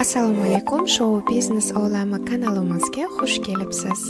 assalomu alaykum. Shou biznes olami kanalimizga xush kelibsiz.